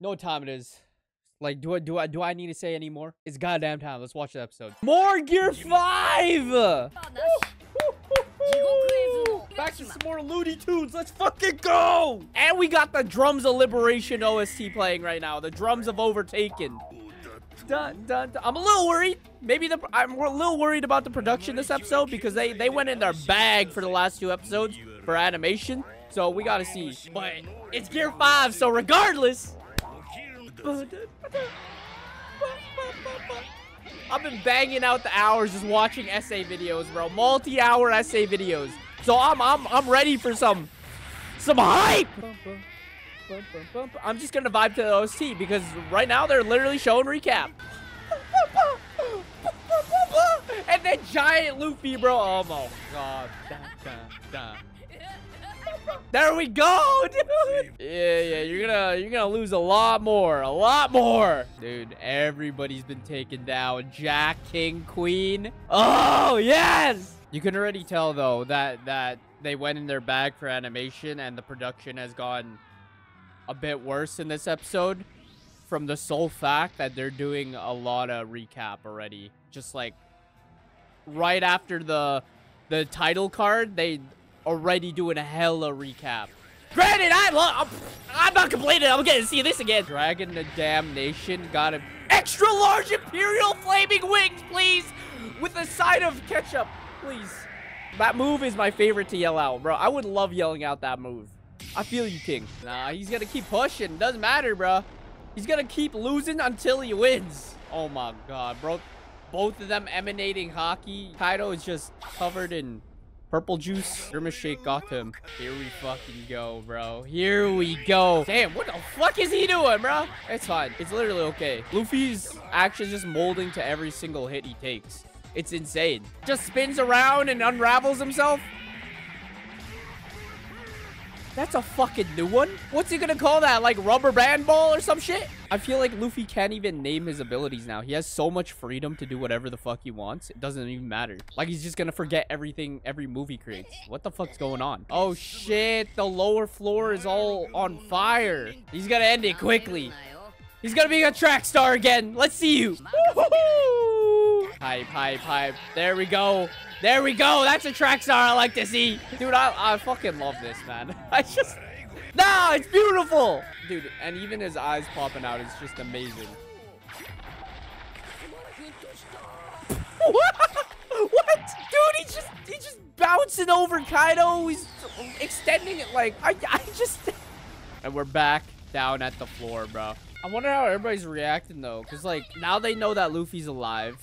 No time it is. Like, do I do I do I need to say any more? It's goddamn time. Let's watch the episode. More Gear Five. Back to some more Looney Tunes. Let's fucking go! And we got the Drums of Liberation OST playing right now. The Drums of Overtaken. Dun, dun, dun. I'm a little worried. Maybe the I'm a little worried about the production this episode because they they went in their bag for the last two episodes for animation. So we gotta see. But it's Gear 5, so regardless. I've been banging out the hours just watching essay videos, bro. Multi-hour essay videos. So I'm I'm I'm ready for some some hype. I'm just gonna vibe to the OST because right now they're literally showing recap. And then giant Luffy, bro. Oh my god. There we go, dude. Yeah, yeah, you're gonna you're gonna lose a lot more, a lot more. Dude, everybody's been taken down. Jack, King, Queen. Oh, yes! You can already tell though that that they went in their bag for animation and the production has gone a bit worse in this episode from the sole fact that they're doing a lot of recap already. Just like right after the the title card, they already doing a hella recap. Granted, I love, I'm, I'm not complaining. I'm getting to see this again. Dragon the Damnation got an extra large Imperial Flaming Wings, please, with a side of ketchup, please. That move is my favorite to yell out, bro. I would love yelling out that move. I feel you, King. Nah, he's gonna keep pushing. Doesn't matter, bro. He's gonna keep losing until he wins. Oh my god, bro. Both of them emanating haki. Kaido is just covered in purple juice. Derma Shake got him. Here we fucking go, bro. Here we go. Damn, what the fuck is he doing, bro? It's fine. It's literally okay. Luffy's actually just molding to every single hit he takes. It's insane. Just spins around and unravels himself. That's a fucking new one. What's he gonna call that? Like rubber band ball or some shit? I feel like Luffy can't even name his abilities now. He has so much freedom to do whatever the fuck he wants. It doesn't even matter. Like he's just gonna forget everything every movie creates. What the fuck's going on? Oh shit, the lower floor is all on fire. He's gonna end it quickly. He's gonna be a track star again. Let's see you. Hype, hype, hype. There we go. There we go. That's a track star I like to see. Dude, I, I fucking love this, man. I just... Nah, it's beautiful. Dude, and even his eyes popping out is just amazing. what? What? Dude, he just... He just bouncing over Kaido. He's extending it like... I, I just... And we're back down at the floor, bro. I wonder how everybody's reacting, though. Because, like, now they know that Luffy's alive.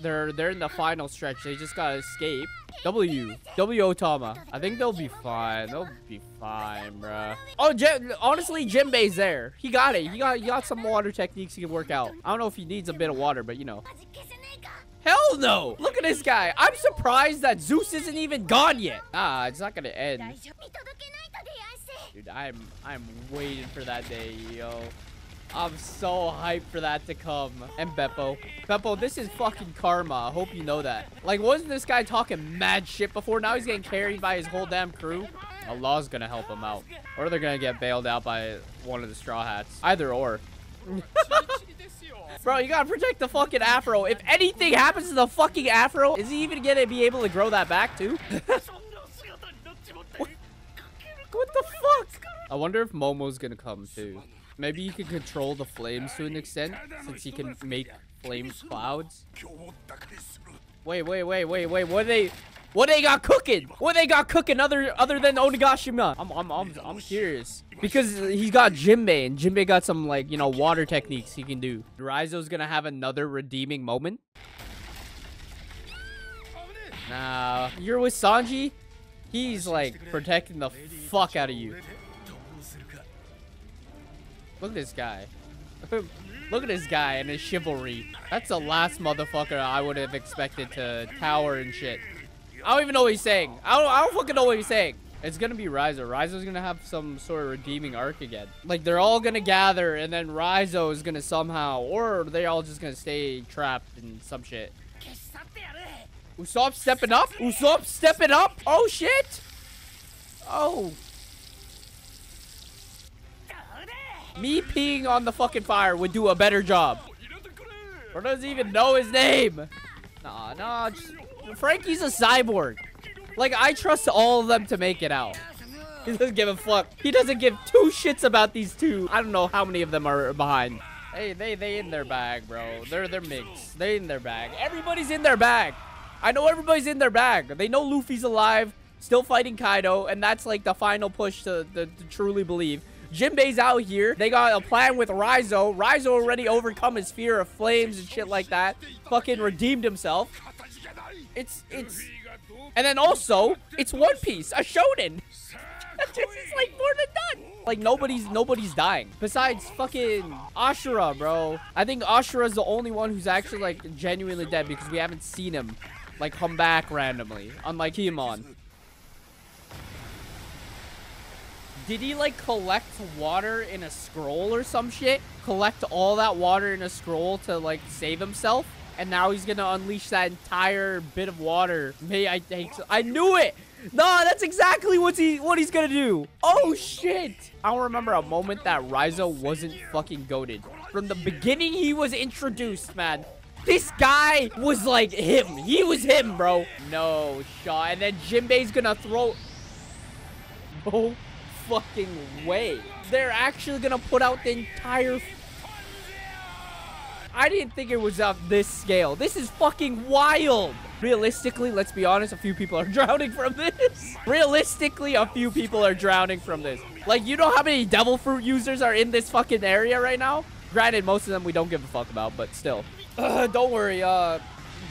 They're they're in the final stretch. They just gotta escape. W. W Otama. I think they'll be fine. They'll be fine, bruh. Oh, Jim, honestly, Jinbei's there. He got it. He got, he got some water techniques he can work out. I don't know if he needs a bit of water, but you know. Hell no! Look at this guy. I'm surprised that Zeus isn't even gone yet. Ah, it's not gonna end. Dude, I'm I'm waiting for that day, yo. I'm so hyped for that to come. And Beppo. Beppo, this is fucking karma. I hope you know that. Like, wasn't this guy talking mad shit before? Now he's getting carried by his whole damn crew. Allah's gonna help him out. Or they're gonna get bailed out by one of the Straw Hats. Either or. Bro, you gotta protect the fucking afro. If anything happens to the fucking afro, is he even gonna be able to grow that back too? what? what the fuck? I wonder if Momo's gonna come too. Maybe he can control the flames to an extent, since he can make flame clouds. Wait, wait, wait, wait, wait. What they, what they got cooking? What they got cooking other other than Onigashima? I'm I'm I'm I'm curious because he's got Jinbei and Jinbei got some like you know water techniques he can do. Raizo's gonna have another redeeming moment. Nah, you're with Sanji. He's like protecting the fuck out of you. Look at this guy. Look at this guy and his chivalry. That's the last motherfucker I would have expected to tower and shit. I don't even know what he's saying. I don't, I don't fucking know what he's saying. It's gonna be Raizo. Raizo's gonna have some sort of redeeming arc again. Like, they're all gonna gather, and then Raizo is gonna somehow... Or they're all just gonna stay trapped in some shit. Usopp stepping up? Usopp stepping up? Oh, shit! Oh. Me peeing on the fucking fire would do a better job. Or doesn't even know his name. Nah, nah. Just, Franky's a cyborg. Like, I trust all of them to make it out. He doesn't give a fuck. He doesn't give two shits about these two. I don't know how many of them are behind. Hey, they they in their bag, bro. They're they're mixed. They in their bag. Everybody's in their bag. I know everybody's in their bag. They know Luffy's alive, still fighting Kaido, and that's like the final push to, to, to truly believe. Jinbei's out here. They got a plan with Raizo. Raizo already overcome his fear of flames and shit like that. Fucking redeemed himself. It's, it's... And then also, it's One Piece, a shonen. this is like more than done. Like nobody's nobody's dying besides fucking Ashura, bro. I think Ashura's the only one who's actually like genuinely dead because we haven't seen him like come back randomly, unlike Himon. Did he like collect water in a scroll or some shit? Collect all that water in a scroll to like save himself? And now he's gonna unleash that entire bit of water. May I take I knew it! No, that's exactly what he what he's gonna do. Oh shit! I don't remember a moment that Raizo wasn't fucking goaded. From the beginning he was introduced, man. This guy was like him. He was him, bro. No shot. And then Jinbei's gonna throw... No fucking way. They're actually gonna put out the entire... I didn't think it was of this scale. This is fucking wild. Realistically, let's be honest, a few people are drowning from this. Realistically, a few people are drowning from this. Like, you know how many devil fruit users are in this fucking area right now? Granted, most of them we don't give a fuck about, but still. Uh, don't worry, uh,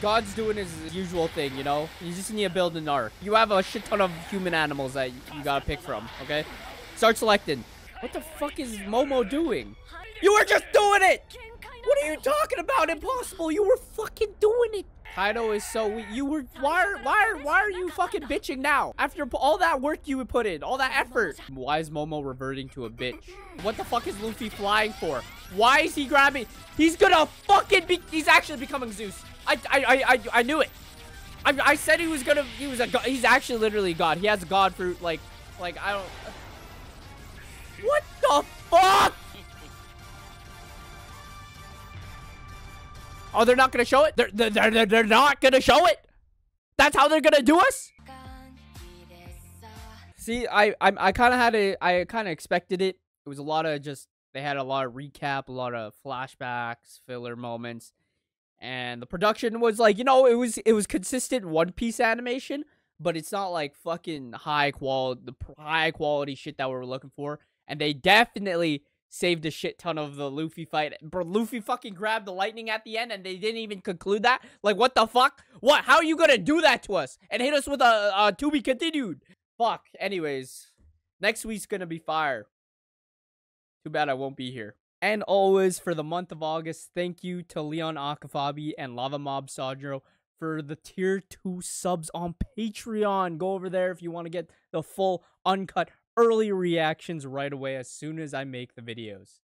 God's doing his usual thing, you know? You just need to build an ark. You have a shit ton of human animals that you gotta pick from, okay? Start selecting. What the fuck is Momo doing? You were just doing it! What are you talking about? Impossible! You were fucking doing it! Kaido is so weak. You were why are- why are- why are you fucking bitching now? After all that work you would put in, all that effort. Why is Momo reverting to a bitch? What the fuck is Luffy flying for? Why is he grabbing? He's gonna fucking be. He's actually becoming Zeus. I I I I, knew it. I, I said he was gonna. He was a. God. He's actually literally God. He has a God fruit. Like like I don't. What the fuck? Oh, they're not gonna show it? They're, they're, they're, they're not gonna show it? That's how they're gonna do us? See, I I, I kind of had a, I kind of expected it. It was a lot of just, they had a lot of recap, a lot of flashbacks, filler moments. And the production was like, you know, it was, it was consistent One Piece animation, but it's not like fucking high quality, the high quality shit that we were looking for. And they definitely saved a shit ton of the Luffy fight. Bro, Luffy fucking grabbed the lightning at the end and they didn't even conclude that? Like, what the fuck? What? How are you gonna do that to us? And hit us with a, a to be continued? Fuck. Anyways, next week's gonna be fire. Too bad I won't be here. And always, for the month of August, thank you to Leon Akafabi and Lava Mob Sadro for the tier 2 subs on Patreon. Go over there if you want to get the full uncut early reactions right away as soon as I make the videos.